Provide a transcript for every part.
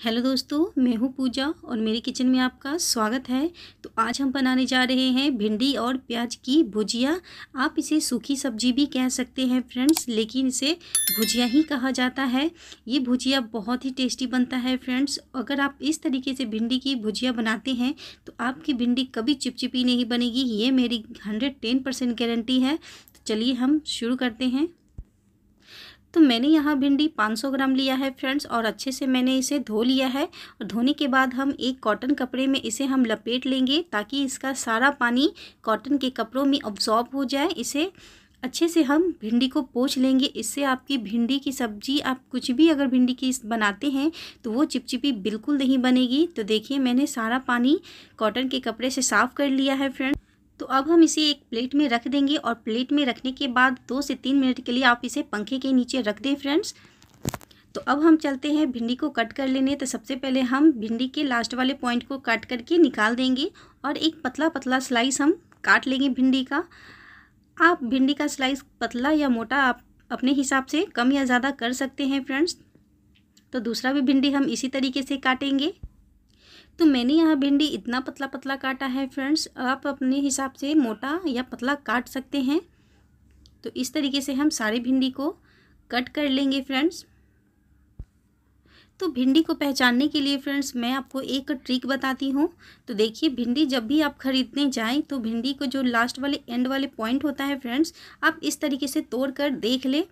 Hello दोस्तों, मैं हूँ पूजा और मेरे किचन में आपका स्वागत है। तो आज हम बनाने जा रहे हैं भिंडी और प्याज की भुजिया। आप इसे सूखी सब्ज़ी भी कह सकते हैं फ्रेंड्स, लेकिन इसे भुजिया ही कहा जाता है। ये भुजिया बहुत ही टेस्टी बनता है फ्रेंड्स। अगर आप इस तरीके से भिंडी की भुजिया बनाते हैं तो आपकी भिंडी कभी चिपचिपी नहीं बनेगी। ये मेरी हंड्रेड गारंटी है। तो चलिए हम शुरू करते हैं। तो मैंने यहाँ भिंडी 500 ग्राम लिया है फ्रेंड्स और अच्छे से मैंने इसे धो लिया है। और धोने के बाद हम एक कॉटन कपड़े में इसे हम लपेट लेंगे ताकि इसका सारा पानी कॉटन के कपड़ों में ऑब्जॉर्ब हो जाए। इसे अच्छे से हम भिंडी को पोछ लेंगे। इससे आपकी भिंडी की सब्ज़ी, आप कुछ भी अगर भिंडी की बनाते हैं तो वो चिपचिपी बिल्कुल नहीं बनेगी। तो देखिए मैंने सारा पानी कॉटन के कपड़े से साफ़ कर लिया है फ्रेंड्स। तो अब हम इसे एक प्लेट में रख देंगे और प्लेट में रखने के बाद दो से तीन मिनट के लिए आप इसे पंखे के नीचे रख दें फ्रेंड्स तो अब हम चलते हैं भिंडी को कट कर लेने। तो सबसे पहले हम भिंडी के लास्ट वाले पॉइंट को कट करके निकाल देंगे और एक पतला पतला स्लाइस हम काट लेंगे भिंडी का। आप भिंडी का स्लाइस पतला या मोटा आप अपने हिसाब से कम या ज़्यादा कर सकते हैं फ्रेंड्स तो दूसरा भी भिंडी हम इसी तरीके से काटेंगे। तो मैंने यहाँ भिंडी इतना पतला पतला काटा है फ्रेंड्स, आप अपने हिसाब से मोटा या पतला काट सकते हैं। तो इस तरीके से हम सारे भिंडी को कट कर लेंगे फ्रेंड्स। तो भिंडी को पहचानने के लिए फ्रेंड्स, मैं आपको एक ट्रिक बताती हूँ। तो देखिए, भिंडी जब भी आप ख़रीदने जाएँ तो भिंडी को जो लास्ट वाले, एंड वाले पॉइंट होता है फ्रेंड्स, आप इस तरीके से तोड़ कर देख लें।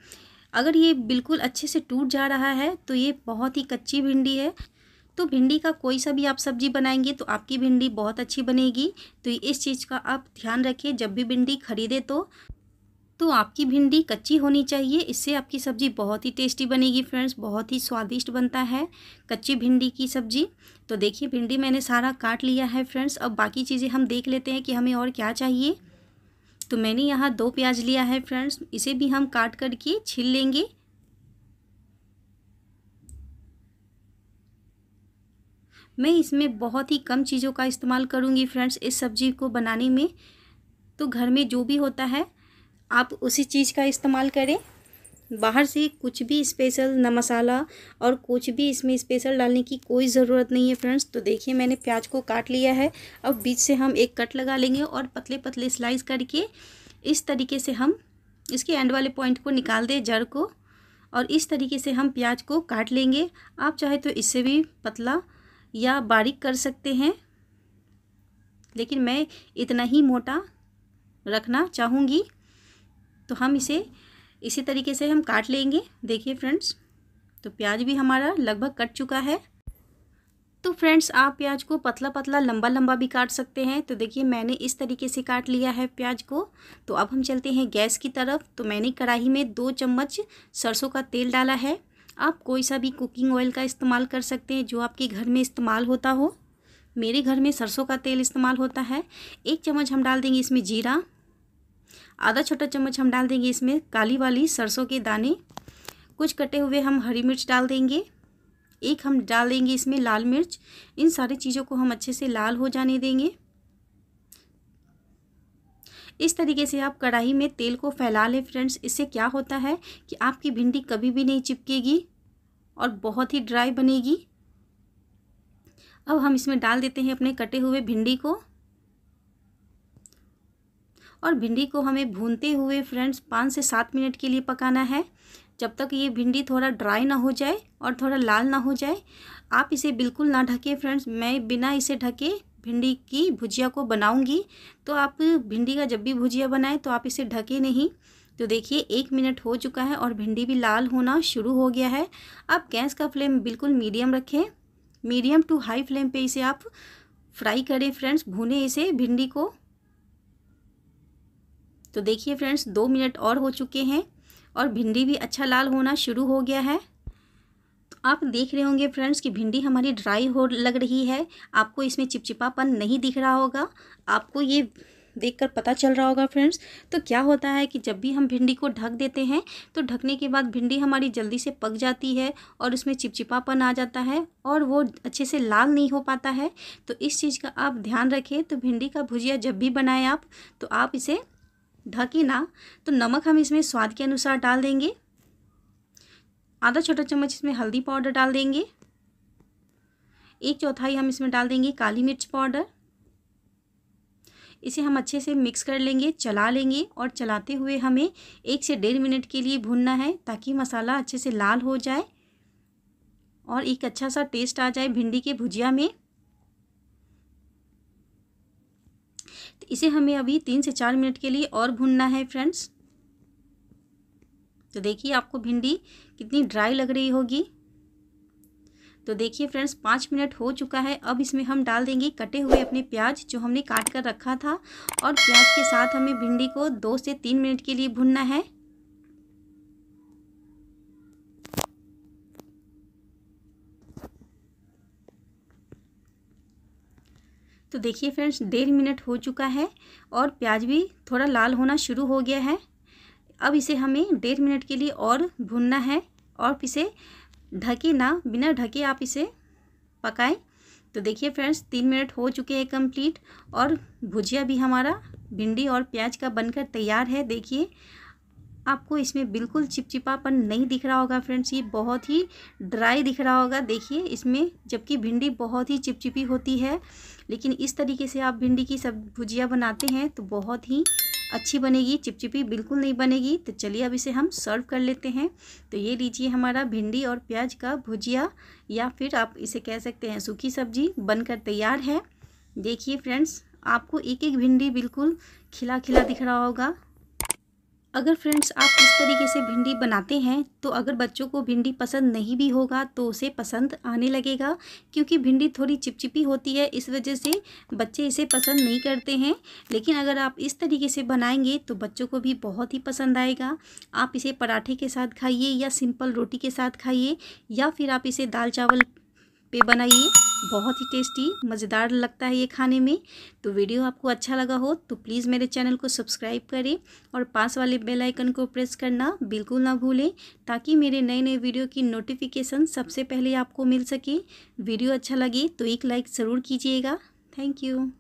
अगर ये बिल्कुल अच्छे से टूट जा रहा है तो ये बहुत ही कच्ची भिंडी है। तो भिंडी का कोई सा भी आप सब्ज़ी बनाएँगे तो आपकी भिंडी बहुत अच्छी बनेगी। तो इस चीज़ का आप ध्यान रखें जब भी भिंडी खरीदे तो। तो आपकी भिंडी कच्ची होनी चाहिए, इससे आपकी सब्ज़ी बहुत ही टेस्टी बनेगी फ्रेंड्स, बहुत ही स्वादिष्ट बनता है कच्ची भिंडी की सब्ज़ी। तो देखिए, भिंडी मैंने सारा काट लिया है फ्रेंड्स। अब बाकी चीज़ें हम देख लेते हैं कि हमें और क्या चाहिए। तो मैंने यहाँ दो प्याज लिया है फ्रेंड्स, इसे भी हम काट करके छील लेंगे। मैं इसमें बहुत ही कम चीज़ों का इस्तेमाल करूँगी फ्रेंड्स, इस सब्ज़ी को बनाने में। तो घर में जो भी होता है, आप उसी चीज़ का इस्तेमाल करें। बाहर से कुछ भी स्पेशल न मसाला और कुछ भी इसमें स्पेशल डालने की कोई ज़रूरत नहीं है फ्रेंड्स। तो देखिए, मैंने प्याज को काट लिया है। अब बीच से हम एक कट लगा लेंगे और पतले पतले स्लाइस करके इस तरीके से हम इसके एंड वाले पॉइंट को निकाल दें जड़ को और इस तरीके से हम प्याज को काट लेंगे। आप चाहे तो इससे भी पतला या बारीक कर सकते हैं। लेकिन मैं इतना ही मोटा रखना चाहूँगी तो हम इसे इसी तरीके से हम काट लेंगे। देखिए फ्रेंड्स तो प्याज भी हमारा लगभग कट चुका है। तो फ्रेंड्स, आप प्याज को पतला पतला लंबा लंबा भी काट सकते हैं। तो देखिए, मैंने इस तरीके से काट लिया है प्याज को। तो अब हम चलते हैं गैस की तरफ़। तो मैंने कढ़ाई में दो चम्मच सरसों का तेल डाला है। आप कोई सा भी कुकिंग ऑयल का इस्तेमाल कर सकते हैं, जो आपके घर में इस्तेमाल होता हो। मेरे घर में सरसों का तेल इस्तेमाल होता है। एक चम्मच हम डाल देंगे इसमें जीरा। आधा छोटा चम्मच हम डाल देंगे इसमें काली वाली सरसों के दाने। कुछ कटे हुए हम हरी मिर्च डाल देंगे। एक हम डाल देंगे इसमें लाल मिर्च। इन सारी चीज़ों को हम अच्छे से लाल हो जाने देंगे। इस तरीके से आप कढ़ाई में तेल को फैला लें फ्रेंड्स। इससे क्या होता है कि आपकी भिंडी कभी भी नहीं चिपकेगी और बहुत ही ड्राई बनेगी। अब हम इसमें डाल देते हैं अपने कटे हुए भिंडी को। और भिंडी को हमें भूनते हुए फ्रेंड्स पाँच से सात मिनट के लिए पकाना है। जब तक ये भिंडी थोड़ा ड्राई ना हो जाए और थोड़ा लाल ना हो जाए, आप इसे बिल्कुल ना ढके फ्रेंड्स। मैं बिना इसे ढके भिंडी की भुजिया को बनाऊँगी। तो आप भिंडी का जब भी भुजिया बनाएँ तो आप इसे ढके नहीं। तो देखिए, एक मिनट हो चुका है और भिंडी भी लाल होना शुरू हो गया है। आप गैस का फ्लेम बिल्कुल मीडियम रखें। मीडियम टू हाई फ्लेम पे इसे आप फ्राई करें फ्रेंड्स, भूने इसे भिंडी को। तो देखिए फ्रेंड्स, दो मिनट और हो चुके हैं और भिंडी भी अच्छा लाल होना शुरू हो गया है। आप देख रहे होंगे फ्रेंड्स कि भिंडी हमारी ड्राई हो लग रही है। आपको इसमें चिपचिपापन नहीं दिख रहा होगा। आपको ये देखकर पता चल रहा होगा फ्रेंड्स। तो क्या होता है कि जब भी हम भिंडी को ढक देते हैं तो ढकने के बाद भिंडी हमारी जल्दी से पक जाती है और उसमें चिपचिपापन आ जाता है और वो अच्छे से लाल नहीं हो पाता है। तो इस चीज़ का आप ध्यान रखें तो भिंडी का भुजिया जब भी बनाएँ आप तो आप इसे ढके ना तो नमक हम इसमें स्वाद के अनुसार डाल देंगे। आधा छोटा चम्मच इसमें हल्दी पाउडर डाल देंगे। एक चौथाई हम इसमें डाल देंगे काली मिर्च पाउडर। इसे हम अच्छे से मिक्स कर लेंगे, चला लेंगे और चलाते हुए हमें एक से डेढ़ मिनट के लिए भूनना है ताकि मसाला अच्छे से लाल हो जाए और एक अच्छा सा टेस्ट आ जाए भिंडी के भुजिया में। तो इसे हमें अभी तीन से चार मिनट के लिए और भूनना है फ्रेंड्स। तो देखिए आपको भिंडी कितनी ड्राई लग रही होगी? तो देखिए फ्रेंड्स पाँच मिनट हो चुका है। अब इसमें हम डाल देंगे कटे हुए अपने प्याज जो हमने काट कर रखा था और प्याज के साथ हमें भिंडी को दो से तीन मिनट के लिए भुनना है। तो देखिए फ्रेंड्स डेढ़ मिनट हो चुका है और प्याज भी थोड़ा लाल होना शुरू हो गया है। अब इसे हमें डेढ़ मिनट के लिए और भूनना है और इसे ढके ना, बिना ढके आप इसे पकाएँ। तो देखिए फ्रेंड्स, तीन मिनट हो चुके हैं कंप्लीट और भुजिया भी हमारा भिंडी और प्याज का बनकर तैयार है। देखिए, आपको इसमें बिल्कुल चिपचिपापन नहीं दिख रहा होगा फ्रेंड्स, ये बहुत ही ड्राई दिख रहा होगा। देखिए, इसमें जबकि भिंडी बहुत ही चिपचिपी होती है, लेकिन इस तरीके से आप भिंडी की सब भुजिया बनाते हैं तो बहुत ही अच्छी बनेगी, चिपचिपी बिल्कुल नहीं बनेगी। तो चलिए अब इसे हम सर्व कर लेते हैं। तो ये लीजिए हमारा भिंडी और प्याज का भुजिया, या फिर आप इसे कह सकते हैं सूखी सब्ज़ी, बनकर तैयार है। देखिए फ्रेंड्स, आपको एक एक भिंडी बिल्कुल खिला खिला दिख रहा होगा। अगर फ्रेंड्स आप इस तरीके से भिंडी बनाते हैं तो अगर बच्चों को भिंडी पसंद नहीं भी होगा तो उसे पसंद आने लगेगा, क्योंकि भिंडी थोड़ी चिपचिपी होती है, इस वजह से बच्चे इसे पसंद नहीं करते हैं। लेकिन अगर आप इस तरीके से बनाएँगे तो बच्चों को भी बहुत ही पसंद आएगा। आप इसे पराठे के साथ खाइए या सिंपल रोटी के साथ खाइए, या फिर आप इसे दाल चावल पे बनाइए। बहुत ही टेस्टी, मज़ेदार लगता है ये खाने में। तो वीडियो आपको अच्छा लगा हो तो प्लीज़ मेरे चैनल को सब्सक्राइब करें और पास वाले बेल आइकन को प्रेस करना बिल्कुल ना भूलें ताकि मेरे नए नए वीडियो की नोटिफिकेशन सबसे पहले आपको मिल सके। वीडियो अच्छा लगे तो एक लाइक ज़रूर कीजिएगा। Thank you.